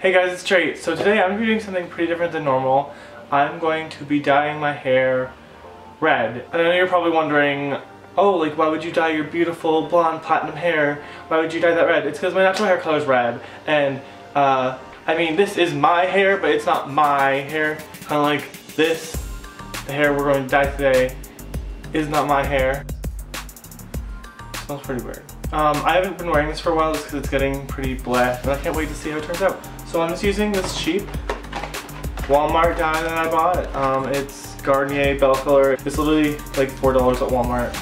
Hey guys, it's Trey. So today I'm going to be doing something pretty different than normal. I'm going to be dyeing my hair red. And I know you're probably wondering, oh, like why would you dye your beautiful blonde platinum hair? Why would you dye that red? It's because my natural hair color is red. And, uh, I mean, this is my hair, but it's not my hair. Kind of like this, the hair we're going to dye today, is not my hair. smells pretty weird. Um, I haven't been wearing this for a while just because it's getting pretty bleh, and I can't wait to see how it turns out. So I'm just using this cheap Walmart dye that I bought. Um, it's Garnier Color. It's literally like $4 at Walmart.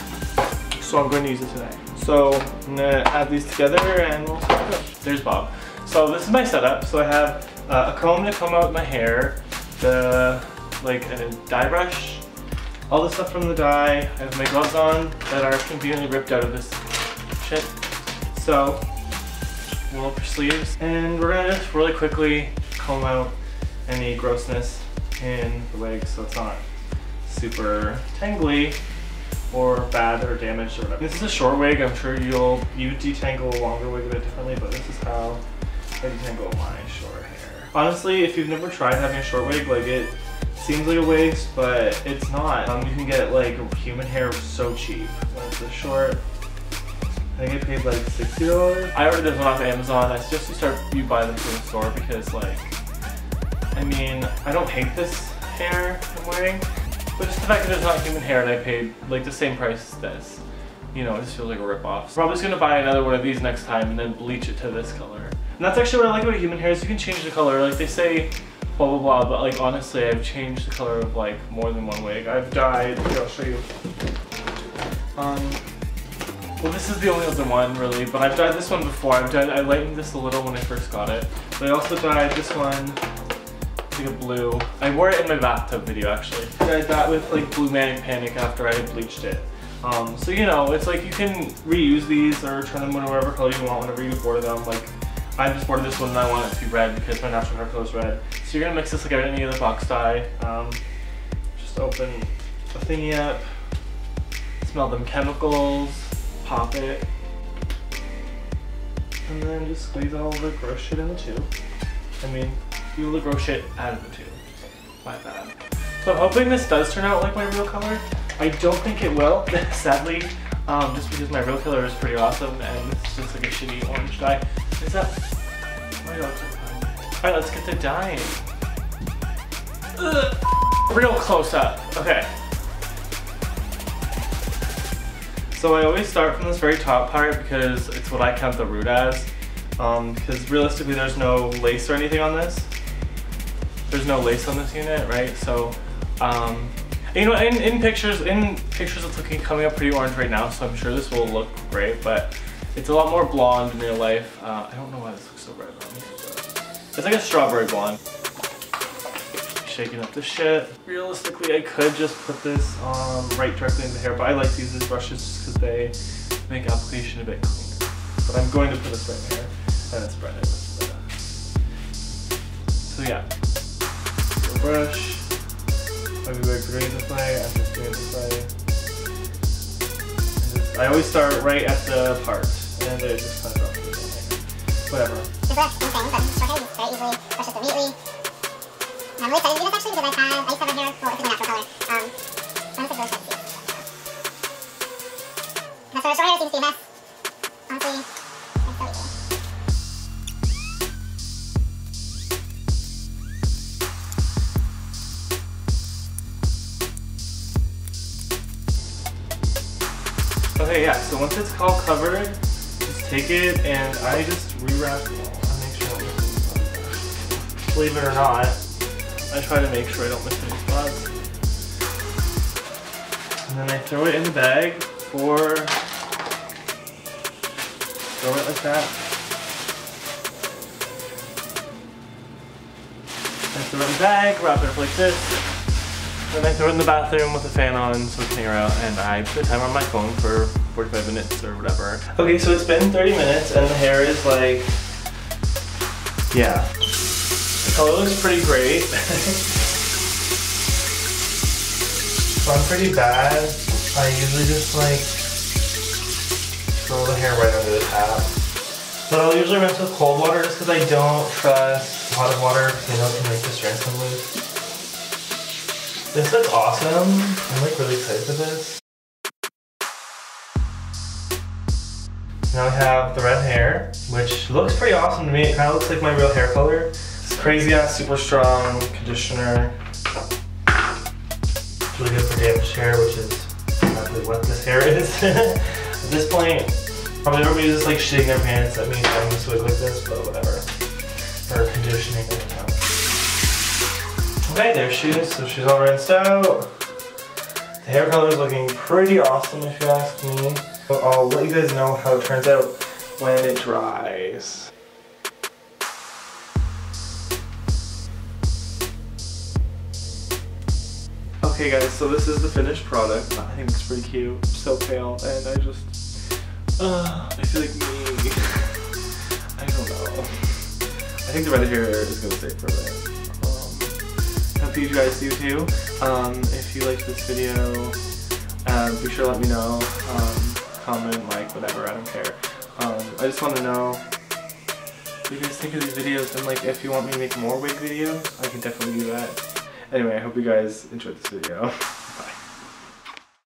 So I'm going to use it today. So I'm to add these together and we'll it. There's Bob. So this is my setup. So I have uh, a comb to comb out my hair, the like a dye brush, all the stuff from the dye. I have my gloves on that are conveniently ripped out of this shit. So roll up your sleeves and we're gonna just really quickly comb out any grossness in the wig so it's not super tangly or bad or damaged or whatever. This is a short wig. I'm sure you'll you detangle a longer wig a bit differently, but this is how I detangle my short hair. Honestly, if you've never tried having a short wig, like it seems like a waste, but it's not. Um, you can get like human hair so cheap when it's a short. I I paid like $60. I ordered this one off Amazon. I suggest you start you buy them from the store because like, I mean, I don't hate this hair I'm wearing, but just the fact that it's not human hair and I paid like the same price as this, you know, it just feels like a ripoff. So I'm just gonna buy another one of these next time and then bleach it to this color. And that's actually what I like about human hair is you can change the color. Like they say, blah blah blah, but like honestly, I've changed the color of like more than one wig. I've dyed, here I'll show you. Um, well, this is the only other one, really, but I've dyed this one before. I've dyed, I lightened this a little when I first got it. But I also dyed this one, like a blue. I wore it in my bathtub video, actually. I dyed that with, like, Blue Manic Panic after I had bleached it. Um, so, you know, it's like you can reuse these or turn them into whatever color you want whenever you border them. Like, I just bordered this one and I want it to be red because my natural hair color is red. So you're gonna mix this like any other box dye. Um, just open the thingy up, smell them chemicals, pop it, and then just squeeze all the gross shit in the tube. I mean, you the gross shit out of the tube. My bad. So I'm hoping this does turn out like my real color. I don't think it will, sadly, um, just because my real color is pretty awesome and is just like a shitty orange dye. Is that? Alright, let's get the dyeing. Ugh. Real close up. Okay. So I always start from this very top part because it's what I count the root as. Um, because realistically there's no lace or anything on this. There's no lace on this unit, right? So, um, you know, in, in pictures, in pictures it's looking coming up pretty orange right now, so I'm sure this will look great, but it's a lot more blonde in real life. Uh, I don't know why this looks so red. It's like a strawberry blonde. Shaking up the shit. Realistically, I could just put this um, right directly in the hair, but I like to use these brushes just because they make application a bit cleaner. But I'm going to put this right in here and then spread it. So yeah, so brush. Maybe wig ready to play. I'm just doing this way. I always start right at the part, and then it just kind of off Whatever. I'm really excited to do this actually because I've I used to have my hair, a natural color. Um, so so easy. Okay, yeah, so once it's all covered, just take it and I just rewrap it. Believe it or not, I try to make sure I don't miss any spots. And then I throw it in the bag for, throw it like that. I throw it in the bag, wrap it up like this. Then I throw it in the bathroom with the fan on so it can air out and I put a timer on my phone for 45 minutes or whatever. Okay, so it's been 30 minutes and the hair is like, yeah. The color looks pretty great. so I'm pretty bad. I usually just like throw the hair right under the tap. But I'll usually rinse with cold water just because I don't trust hot water because I know it can make the strands come loose. This looks awesome. I'm like really excited for this. Now we have the red hair, which looks pretty awesome to me. It kind of looks like my real hair color. Crazy ass, super strong conditioner. It's really good for damaged hair, which is exactly what this hair is. At this point, probably everybody's just like shitting their pants at me having this wig like this, but whatever. Or conditioning. Okay, there she is. So she's all rinsed out. The hair color is looking pretty awesome if you ask me. I'll let you guys know how it turns out when it dries. Okay guys, so this is the finished product. I think it's pretty cute. So pale and I just uh, I feel like me. I don't know. I think the red hair is gonna stay for a bit. Um, hope you guys do too. Um, if you like this video, um, be sure to let me know. Um, comment, like, whatever, I don't care. Um, I just want to know what you guys think of these videos and like if you want me to make more wig videos, I can definitely do that. Anyway, I hope you guys enjoyed this video.